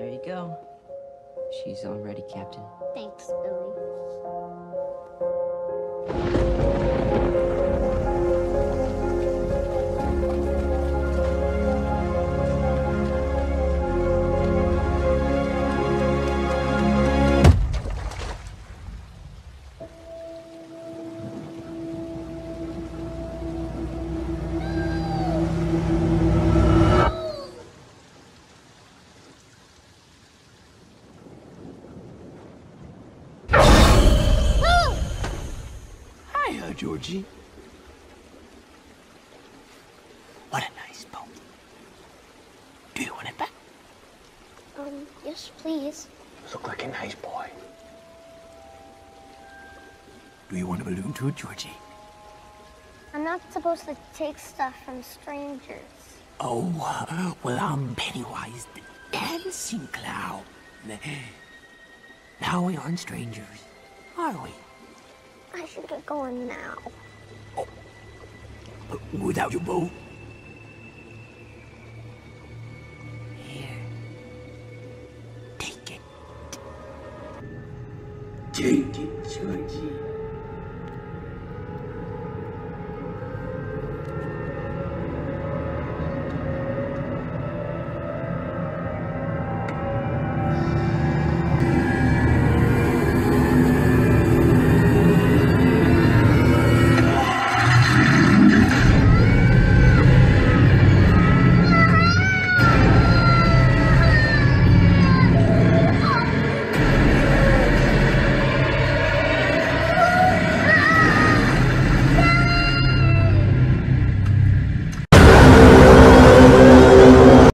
There you go. She's all ready, Captain. Thanks, Billy. Hiya, Georgie. What a nice boat. Do you want it back? Um, yes, please. You Look like a nice boy. Do you want a balloon too, Georgie? I'm not supposed to take stuff from strangers. Oh, uh, well, I'm Pennywise the Dancing Clown. Now we aren't strangers, are we? I should get going now. Oh. Without your boat, Here. Take it. Take it, Georgie.